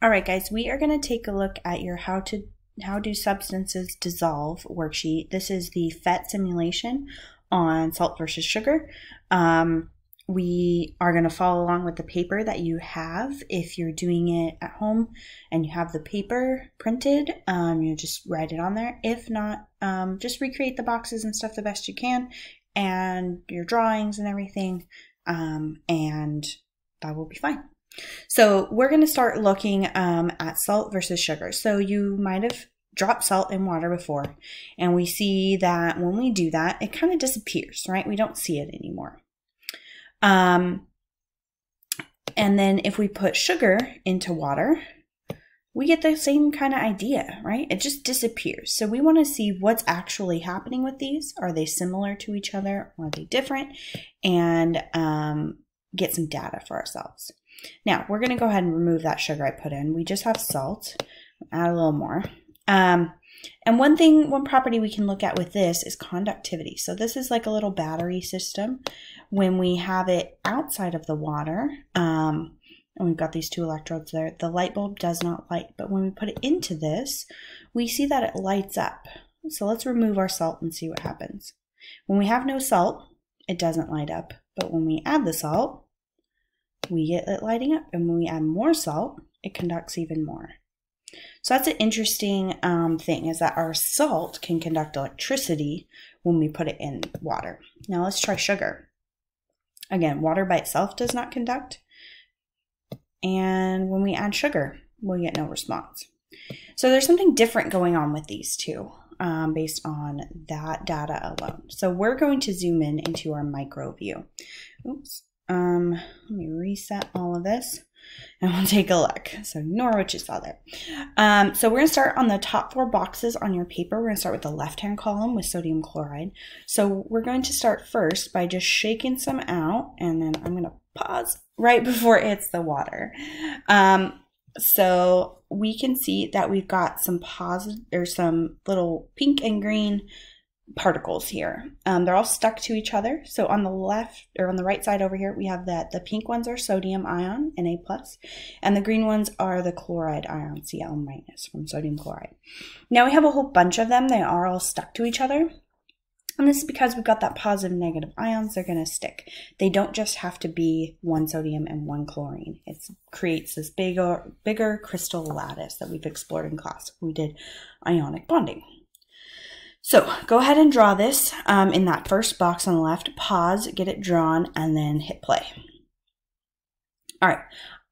All right, guys, we are going to take a look at your how to how do substances dissolve worksheet. This is the PhET simulation on salt versus sugar. Um, we are going to follow along with the paper that you have. If you're doing it at home and you have the paper printed, um, you just write it on there. If not, um, just recreate the boxes and stuff the best you can and your drawings and everything, um, and that will be fine. So we're going to start looking um, at salt versus sugar. So you might have dropped salt in water before, and we see that when we do that, it kind of disappears, right? We don't see it anymore. Um, and then if we put sugar into water, we get the same kind of idea, right? It just disappears. So we want to see what's actually happening with these. Are they similar to each other? Are they different? And um, get some data for ourselves. Now, we're going to go ahead and remove that sugar I put in. We just have salt. Add a little more. Um, and one thing, one property we can look at with this is conductivity. So this is like a little battery system. When we have it outside of the water, um, and we've got these two electrodes there, the light bulb does not light. But when we put it into this, we see that it lights up. So let's remove our salt and see what happens. When we have no salt, it doesn't light up. But when we add the salt, we get it lighting up. And when we add more salt, it conducts even more. So that's an interesting um, thing is that our salt can conduct electricity when we put it in water. Now let's try sugar. Again, water by itself does not conduct. And when we add sugar, we'll get no response. So there's something different going on with these two um, based on that data alone. So we're going to zoom in into our micro view. Oops. Um, let me reset all of this and we'll take a look. So ignore what you saw there. Um, so we're going to start on the top four boxes on your paper. We're going to start with the left-hand column with sodium chloride. So we're going to start first by just shaking some out, and then I'm going to pause right before it hits the water. Um, so we can see that we've got some positive or some little pink and green particles here. Um, they're all stuck to each other. So on the left or on the right side over here, we have that the pink ones are sodium ion, Na+, and the green ones are the chloride ion, Cl minus from sodium chloride. Now we have a whole bunch of them. They are all stuck to each other. And this is because we've got that positive negative ions, they're going to stick. They don't just have to be one sodium and one chlorine. It creates this bigger, bigger crystal lattice that we've explored in class. We did ionic bonding. So go ahead and draw this um, in that first box on the left, pause, get it drawn, and then hit play. All right,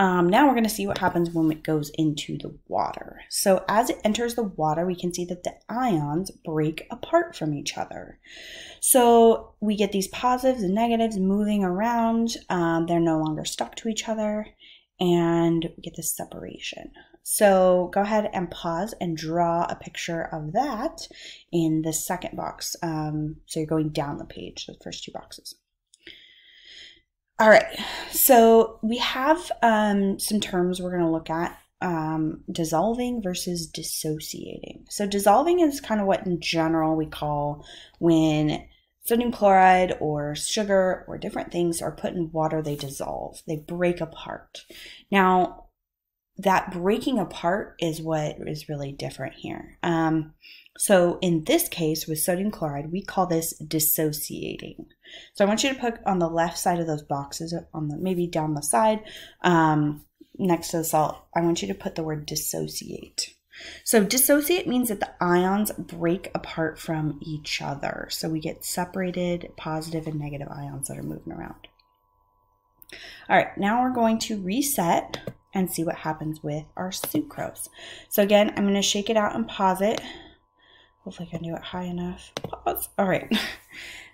um, now we're going to see what happens when it goes into the water. So as it enters the water, we can see that the ions break apart from each other. So we get these positives and negatives moving around. Um, they're no longer stuck to each other, and we get this separation. So go ahead and pause and draw a picture of that in the second box. Um, so you're going down the page, the first two boxes. All right, so we have um, some terms we're going to look at um, dissolving versus dissociating. So, dissolving is kind of what in general we call when sodium chloride or sugar or different things are put in water, they dissolve, they break apart. Now, that breaking apart is what is really different here. Um, so in this case with sodium chloride, we call this dissociating. So I want you to put on the left side of those boxes, on the maybe down the side, um, next to the salt, I want you to put the word dissociate. So dissociate means that the ions break apart from each other. So we get separated positive and negative ions that are moving around. All right, now we're going to reset and see what happens with our sucrose. So again, I'm going to shake it out and pause it. Hopefully I can do it high enough. Pause. All right.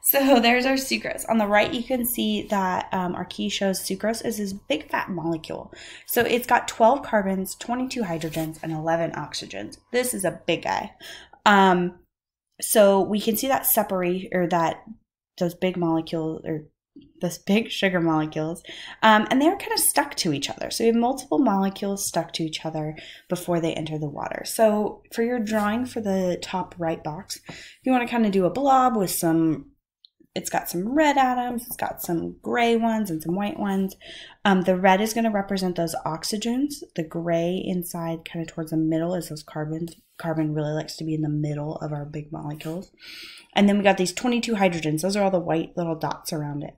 So there's our sucrose. On the right, you can see that um, our key shows sucrose is this big fat molecule. So it's got 12 carbons, 22 hydrogens, and 11 oxygens. This is a big guy. Um, so we can see that separate or that those big molecules or this big sugar molecules, um, and they're kind of stuck to each other. So we have multiple molecules stuck to each other before they enter the water. So for your drawing for the top right box, you want to kind of do a blob with some it's got some red atoms, it's got some gray ones and some white ones. Um, the red is going to represent those oxygens. The gray inside, kind of towards the middle, is those carbons. Carbon really likes to be in the middle of our big molecules. And then we got these 22 hydrogens. Those are all the white little dots around it.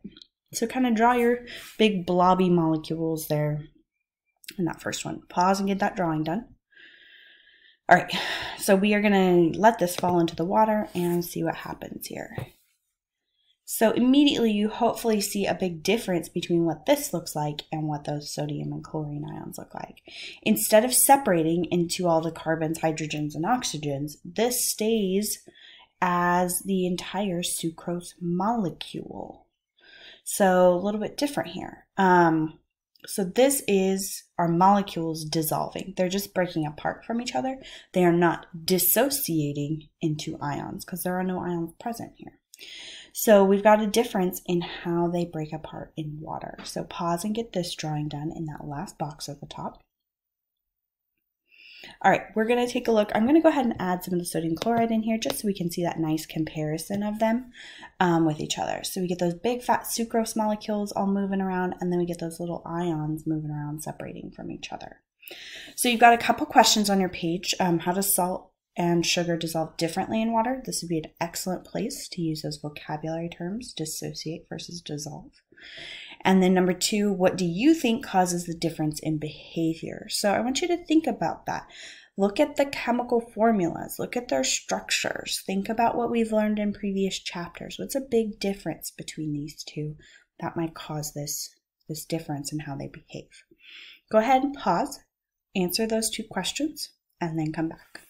So kind of draw your big blobby molecules there in that first one. Pause and get that drawing done. All right, so we are going to let this fall into the water and see what happens here. So immediately you hopefully see a big difference between what this looks like and what those sodium and chlorine ions look like. Instead of separating into all the carbons, hydrogens, and oxygens, this stays as the entire sucrose molecule. So a little bit different here. Um, so this is our molecules dissolving. They're just breaking apart from each other. They are not dissociating into ions because there are no ions present here. So we've got a difference in how they break apart in water. So pause and get this drawing done in that last box at the top. All right, we're going to take a look. I'm going to go ahead and add some of the sodium chloride in here just so we can see that nice comparison of them um, with each other. So we get those big fat sucrose molecules all moving around, and then we get those little ions moving around separating from each other. So you've got a couple questions on your page. Um, how does salt and sugar dissolve differently in water, this would be an excellent place to use those vocabulary terms, dissociate versus dissolve. And then number two, what do you think causes the difference in behavior? So I want you to think about that. Look at the chemical formulas, look at their structures, think about what we've learned in previous chapters. What's a big difference between these two that might cause this, this difference in how they behave? Go ahead and pause, answer those two questions, and then come back.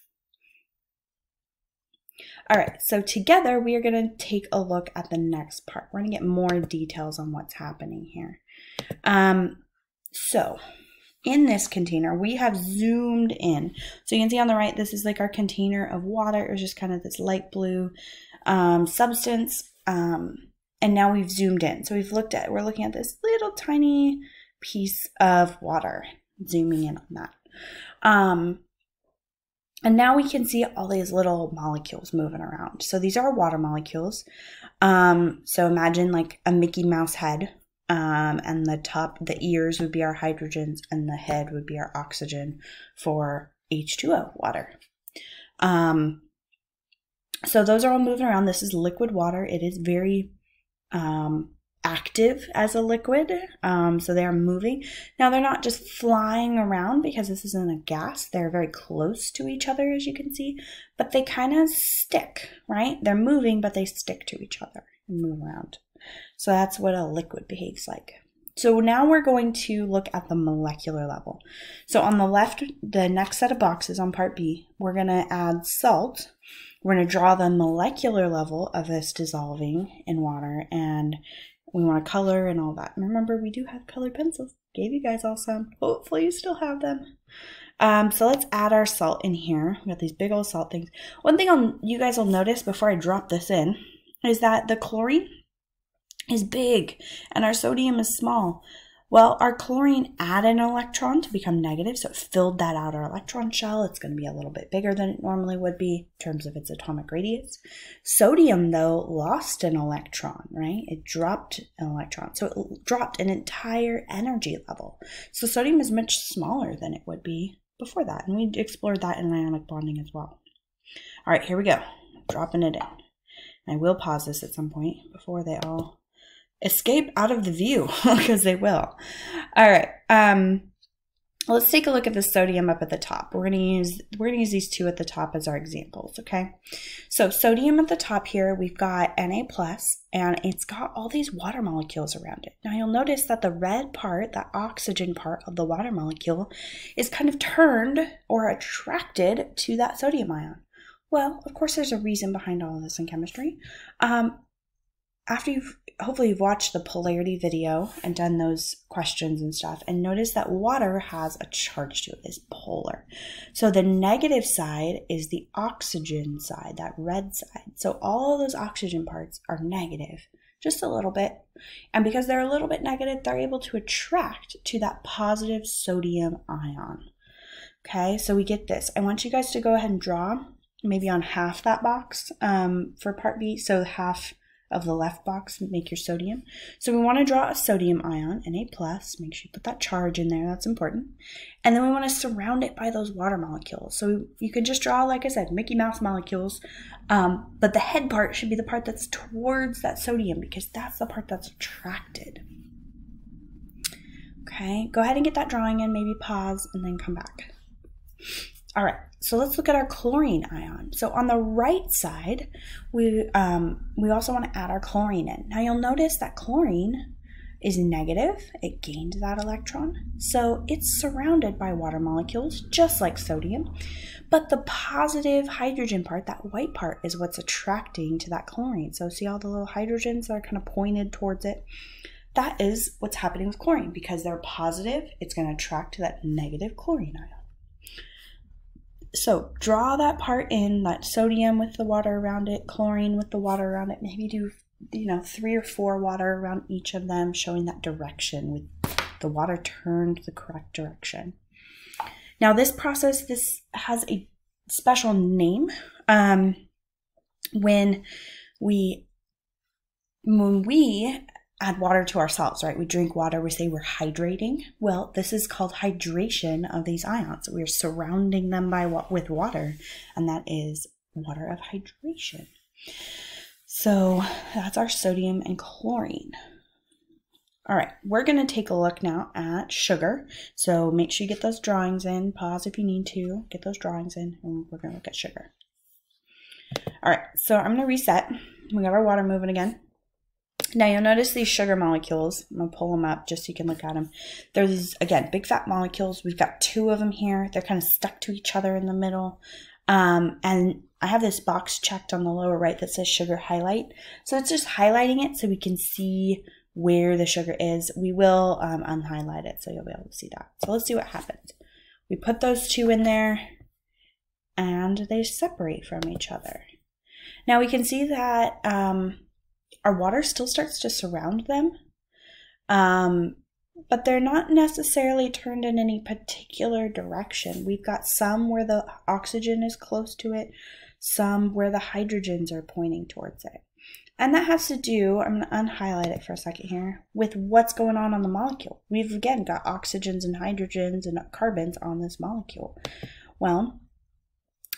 All right, so together we are going to take a look at the next part. We're going to get more details on what's happening here. Um, so in this container, we have zoomed in. So you can see on the right, this is like our container of water. It was just kind of this light blue um, substance. Um, and now we've zoomed in. So we've looked at, we're looking at this little tiny piece of water, zooming in on that. Um, and now we can see all these little molecules moving around. So these are water molecules. Um, so imagine like a Mickey Mouse head, um, and the top, the ears would be our hydrogens, and the head would be our oxygen for H2O water. Um, so those are all moving around. This is liquid water. It is very um, active as a liquid. Um, so they're moving. Now they're not just flying around because this isn't a gas. They're very close to each other, as you can see, but they kind of stick, right? They're moving, but they stick to each other and move around. So that's what a liquid behaves like. So now we're going to look at the molecular level. So on the left, the next set of boxes on part B, we're going to add salt. We're going to draw the molecular level of this dissolving in water and we want to color and all that. And remember, we do have colored pencils. Gave you guys all some. Hopefully you still have them. Um, so let's add our salt in here. We got these big old salt things. One thing I'll, you guys will notice before I drop this in is that the chlorine is big and our sodium is small. Well, our chlorine added an electron to become negative, so it filled that outer electron shell. It's going to be a little bit bigger than it normally would be in terms of its atomic radius. Sodium, though, lost an electron, right? It dropped an electron, so it dropped an entire energy level. So sodium is much smaller than it would be before that, and we explored that in ionic bonding as well. All right, here we go, dropping it in. I will pause this at some point before they all escape out of the view because they will. All right. Um, let's take a look at the sodium up at the top. We're going to use we're going to use these two at the top as our examples, okay? So sodium at the top here, we've got Na plus and it's got all these water molecules around it. Now you'll notice that the red part, that oxygen part of the water molecule is kind of turned or attracted to that sodium ion. Well, of course, there's a reason behind all of this in chemistry. Um, after you've hopefully you've watched the polarity video and done those questions and stuff and notice that water has a charge to it is polar. So the negative side is the oxygen side that red side. So all those oxygen parts are negative just a little bit. And because they're a little bit negative they're able to attract to that positive sodium ion. Okay so we get this. I want you guys to go ahead and draw maybe on half that box um, for part b so half of the left box make your sodium. So we want to draw a sodium ion, Na+, plus. make sure you put that charge in there, that's important. And then we want to surround it by those water molecules. So you could just draw, like I said, Mickey Mouse molecules, um, but the head part should be the part that's towards that sodium because that's the part that's attracted. Okay, go ahead and get that drawing in, maybe pause and then come back. All right, so let's look at our chlorine ion. So on the right side, we, um, we also want to add our chlorine in. Now you'll notice that chlorine is negative, it gained that electron, so it's surrounded by water molecules, just like sodium. But the positive hydrogen part, that white part, is what's attracting to that chlorine. So see all the little hydrogens that are kind of pointed towards it? That is what's happening with chlorine. Because they're positive, it's going to attract to that negative chlorine ion so draw that part in, that sodium with the water around it, chlorine with the water around it. Maybe do, you know, three or four water around each of them, showing that direction with the water turned the correct direction. Now this process, this has a special name. Um, when we when we add water to ourselves, right? We drink water, we say we're hydrating. Well, this is called hydration of these ions. We're surrounding them by what with water, and that is water of hydration. So that's our sodium and chlorine. All right, we're going to take a look now at sugar. So make sure you get those drawings in. Pause if you need to. Get those drawings in, and we're going to look at sugar. All right, so I'm going to reset. We got our water moving again. Now you'll notice these sugar molecules. I'm going to pull them up just so you can look at them. There's, again, big fat molecules. We've got two of them here. They're kind of stuck to each other in the middle. Um, and I have this box checked on the lower right that says sugar highlight. So it's just highlighting it so we can see where the sugar is. We will um, unhighlight it so you'll be able to see that. So let's see what happens. We put those two in there and they separate from each other. Now we can see that um, our water still starts to surround them. Um, but they're not necessarily turned in any particular direction. We've got some where the oxygen is close to it, some where the hydrogens are pointing towards it. And that has to do, I'm going to unhighlight it for a second here, with what's going on on the molecule. We've again got oxygens and hydrogens and carbons on this molecule. Well,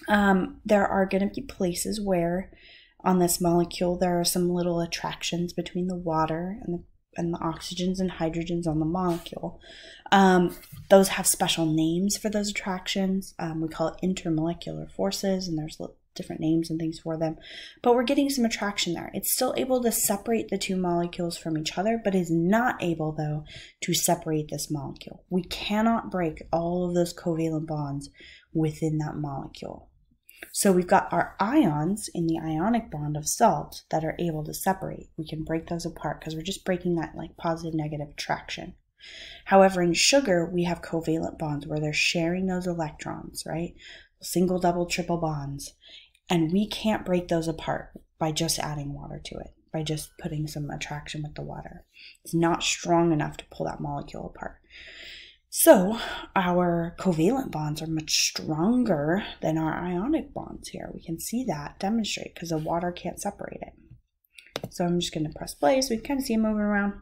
um, there are going to be places where on this molecule, there are some little attractions between the water and the and the oxygens and hydrogens on the molecule. Um, those have special names for those attractions. Um, we call it intermolecular forces, and there's different names and things for them. But we're getting some attraction there. It's still able to separate the two molecules from each other, but is not able, though, to separate this molecule. We cannot break all of those covalent bonds within that molecule. So we've got our ions in the ionic bond of salt that are able to separate. We can break those apart because we're just breaking that like positive negative attraction. However, in sugar, we have covalent bonds where they're sharing those electrons, right? Single, double, triple bonds. And we can't break those apart by just adding water to it, by just putting some attraction with the water. It's not strong enough to pull that molecule apart. So our covalent bonds are much stronger than our ionic bonds here. We can see that demonstrate because the water can't separate it. So I'm just going to press play so we can kind of see it moving around.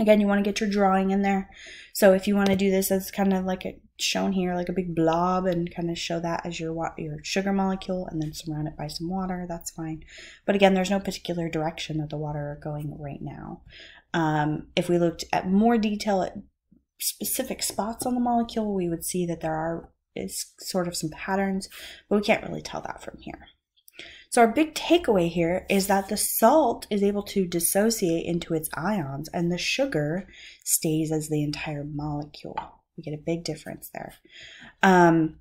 Again, you want to get your drawing in there. So if you want to do this as kind of like it shown here, like a big blob and kind of show that as your, your sugar molecule and then surround it by some water, that's fine. But again, there's no particular direction that the water are going right now. Um, if we looked at more detail at specific spots on the molecule, we would see that there are is sort of some patterns, but we can't really tell that from here. So our big takeaway here is that the salt is able to dissociate into its ions and the sugar stays as the entire molecule. We get a big difference there. Um,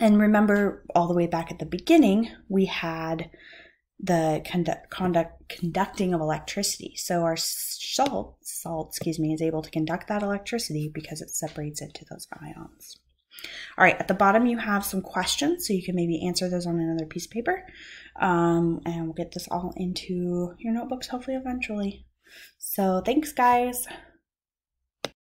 and remember all the way back at the beginning, we had the conduct, conduct, conducting of electricity. So our salt, salt, excuse me, is able to conduct that electricity because it separates into those ions. All right, at the bottom you have some questions, so you can maybe answer those on another piece of paper. Um, and we'll get this all into your notebooks hopefully eventually. So thanks, guys.